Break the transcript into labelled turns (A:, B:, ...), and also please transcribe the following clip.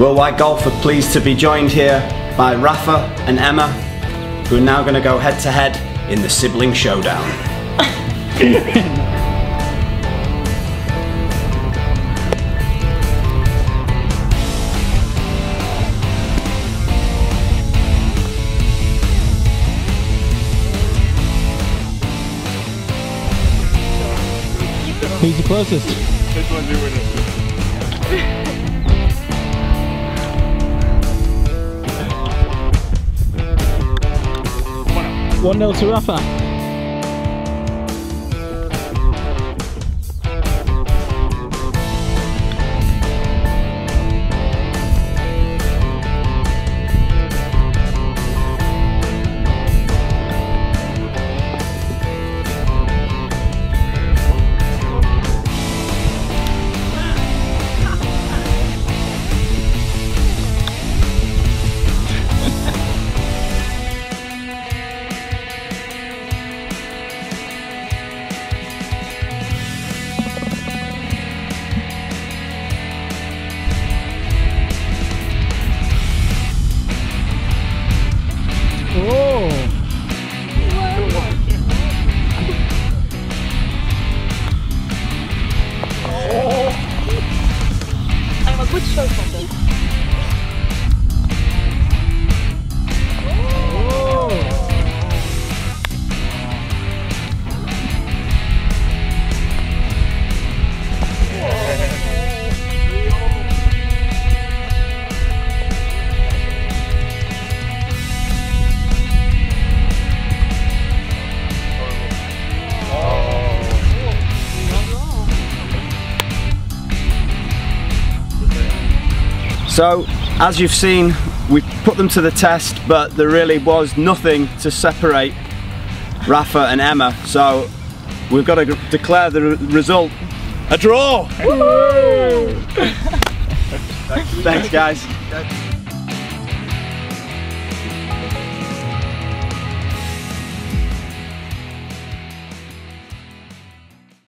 A: Worldwide Golf are pleased to be joined here by Rafa and Emma, who are now going to go head to head in the sibling showdown.
B: Who's the closest? 1 0 to Rafa.
C: Good shot
A: So, as you've seen, we put them to the test, but there really was nothing to separate Rafa and Emma. So, we've got to declare the result a draw. Thanks, guys.